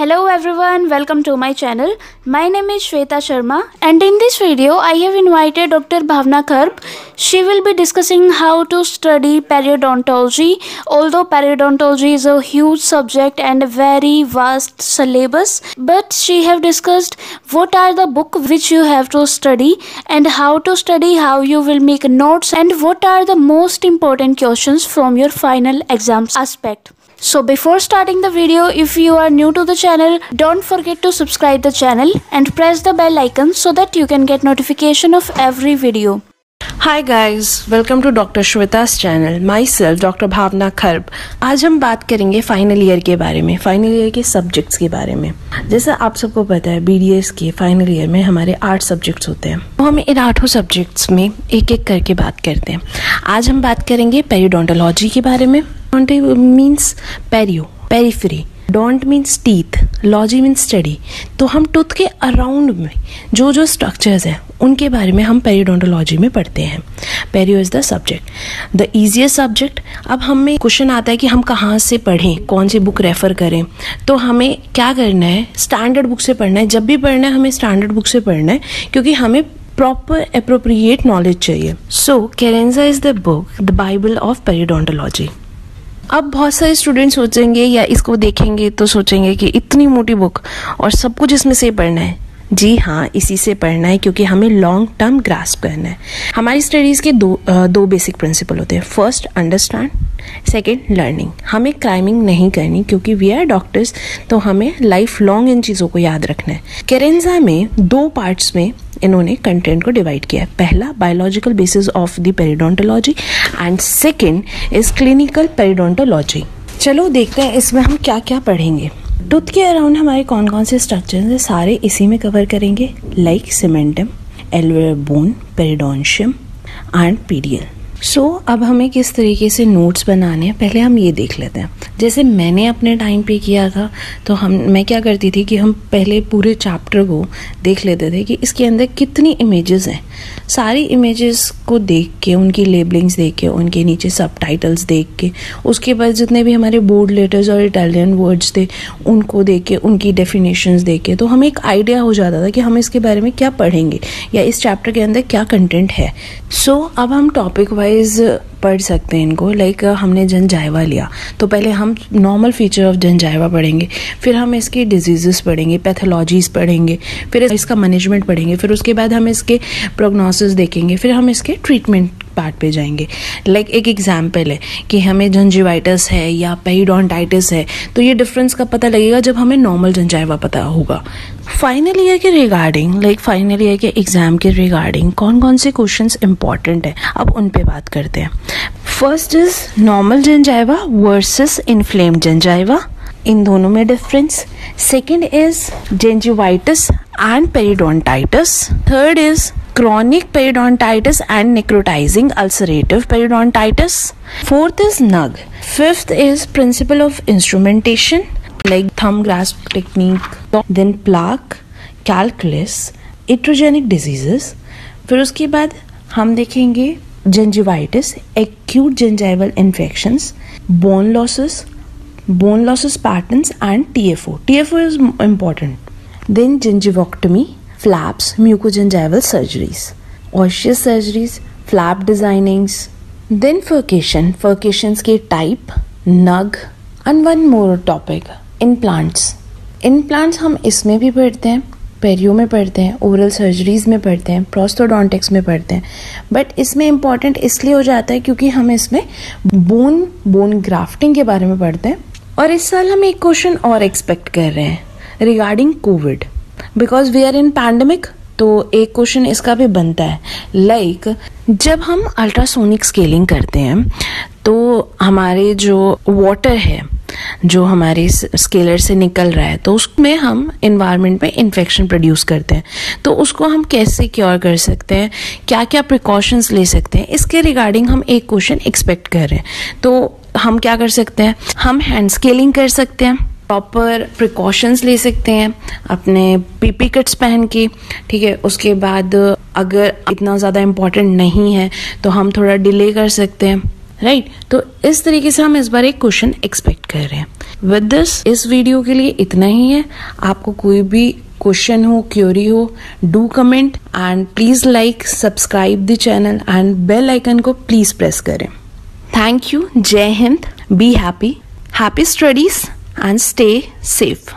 Hello everyone, welcome to my channel. My name is Shweta Sharma and in this video I have invited Dr. Bhavna Karp. She will be discussing how to study periodontology. Although periodontology is a huge subject and a very vast syllabus, but she have discussed what are the book which you have to study and how to study, how you will make notes and what are the most important questions from your final exams aspect. So before starting the video, if you are new to the channel, don't forget to subscribe the channel and press the bell icon so that you can get notification of every video. Hi guys welcome to doctor Shweta's channel myself doctor Bhavna Kharb आज हम बात करेंगे final year के बारे में final year के subjects के बारे में। जैसा आप सबको पता है बीडीएस के फाइनल ईयर में हमारे आठ सब्जेक्ट्स होते हैं। तो हम इन आठों सब्जेक्ट्स में एक एक करके बात करते हैं। आज हम बात करेंगे पेरीडोंटोलॉजी के बारे में। Means perio periphery don't means teeth, logy means study. तो हम टूथ के अराउंड में जो जो स्ट्रक्चर्स हैं, उनके बारे में हम पेरीडोंटोलॉजी में पढ़ते हैं। Perio is the subject the easiest subject अब हमें क्वेश्चन आता है कि हम कहाँ से पढ़ें, कौन सी बुक रेफ़र करें। तो हमें क्या करना है? स्टैंडर्ड बुक से पढ़ना है। जब भी पढ़ना है, हमें स्टैंडर्ड बुक से पढ़ना है, क्योंकि हमें प्रॉपर अप्रोप्रिएट नॉलेज चाहिए। So Carranza is the book the bible of periodontology अब बहुत सारे स्टूडेंट सोचेंगे या इसको देखेंगे तो सोचेंगे कि इतनी मोटी बुक और सब कुछ इसमें से पढ़ना है। जी हाँ इसी से पढ़ना है क्योंकि हमें लॉन्ग टर्म ग्रास्प करना है। हमारी स्टडीज़ के दो दो बेसिक प्रिंसिपल होते हैं। फ़र्स्ट अंडरस्टैंड सेकेंड लर्निंग हमें क्राइमिंग नहीं करनी क्योंकि वी आर डॉक्टर्स तो हमें लाइफ लॉन्ग इन चीज़ों को याद रखना है। केरेंजा में दो पार्ट्स में इन्होंने कंटेंट को डिवाइड किया है। पहला biological basis of the periodontology and second is clinical periodontology चलो देखते हैं इसमें हम क्या क्या पढ़ेंगे। टूथ के अराउंड हमारे कौन कौन से स्ट्रक्चर्स हैं सारे इसी में कवर करेंगे। Like cementum alveolar bone periodontium and पीडियल so so, अब हमें किस तरीके से नोट्स बनाने हैं पहले हम ये देख लेते हैं। जैसे मैंने अपने टाइम पे किया था तो हम मैं क्या करती थी कि हम पहले पूरे चैप्टर को देख लेते थे कि इसके अंदर कितनी इमेजेस हैं। सारी इमेजेस को देख के उनकी लेबलिंग्स देख के उनके नीचे सब टाइटल्स देख के उसके बाद जितने भी हमारे बोर्ड लेटर्स और इटालियन वर्ड्स थे उनको देख के उनकी डेफिनेशंस देख के तो हमें एक आइडिया हो जाता था कि हम इसके बारे में क्या पढ़ेंगे या इस चैप्टर के अंदर क्या कंटेंट है। सो so, अब हम टॉपिक वाइज पढ़ सकते हैं इनको। लाइक हमने जनजायवा लिया। तो पहले हम नॉर्मल फीचर ऑफ़ जनजायवा पढ़ेंगे। फिर हम इसके डिजीजेस पढ़ेंगे पैथोलॉजीज पढ़ेंगे, फिर इसका मैनेजमेंट पढ़ेंगे, फिर उसके बाद हम इसके प्रोग्नोसिस देखेंगे, फिर हम इसके ट्रीटमेंट पार्ट पे जाएँगे। लाइक like, एक एग्ज़ाम्पल है कि हमें जंजिवाइटिस है या पेरिडोंटाइटिस है तो ये डिफरेंस का पता लगेगा जब हमें नॉर्मल जंजाइवा पता होगा। फाइनल ईयर के रिगार्डिंग लाइक फाइनल ईयर के एग्ज़ाम के रिगार्डिंग कौन कौन से क्वेश्चन इंपॉर्टेंट है? अब उन पर बात करते हैं। First is normal gingiva versus inflamed gingiva इन दोनों में difference second is gingivitis and periodontitis third is chronic periodontitis and necrotizing ulcerative periodontitis fourth is NUG fifth is principle of instrumentation like thumb grasp technique then plaque calculus iatrogenic diseases फिर उसके बाद हम देखेंगे gingivitis acute gingival infections bone losses bone losses patterns and TFO. TFO is important. Then gingivotomy, flaps, mucogingival surgeries, osseous surgeries, flap designings, then furcation, furcations के type, nug, and one more topic, implants. implants हम इसमें भी पढ़ते हैं पेरियो में पढ़ते हैं oral surgeries में पढ़ते हैं प्रोस्टोडोंटिक्स में पढ़ते हैं बट इसमें इंपॉर्टेंट इसलिए हो जाता है क्योंकि हम इसमें बोन बोन ग्राफ्टिंग के बारे में पढ़ते हैं और इस साल हम एक क्वेश्चन और एक्सपेक्ट कर रहे हैं regarding COVID because we are in pandemic तो एक क्वेश्चन इसका भी बनता है। लाइक like, जब हम अल्ट्रासोनिक स्केलिंग करते हैं तो हमारे जो वाटर है जो हमारे स्केलर से निकल रहा है तो उसमें हम इन्वायरमेंट में इन्फेक्शन प्रोड्यूस करते हैं। तो उसको हम कैसे क्योर कर सकते हैं? क्या क्या प्रिकॉशंस ले सकते हैं? इसके रिगार्डिंग हम एक क्वेश्चन एक्सपेक्ट कर रहे हैं। तो हम क्या कर सकते हैं? हम हैंड स्केलिंग कर सकते हैं। प्रॉपर प्रिकॉशंस ले सकते हैं अपने पीपी किट्स पहन के, ठीक है? उसके बाद अगर इतना ज़्यादा इम्पोर्टेंट नहीं है तो हम थोड़ा डिले कर सकते हैं राइट right? तो इस तरीके से हम इस बार एक क्वेश्चन एक्सपेक्ट कर रहे हैं। विद दिस इस वीडियो के लिए इतना ही है। आपको कोई भी क्वेश्चन हो क्योरी हो do comment and please like subscribe the channel and bell icon को प्लीज़ प्रेस करें। Thank you. Jai Hind. Be happy. Happy studies and stay safe.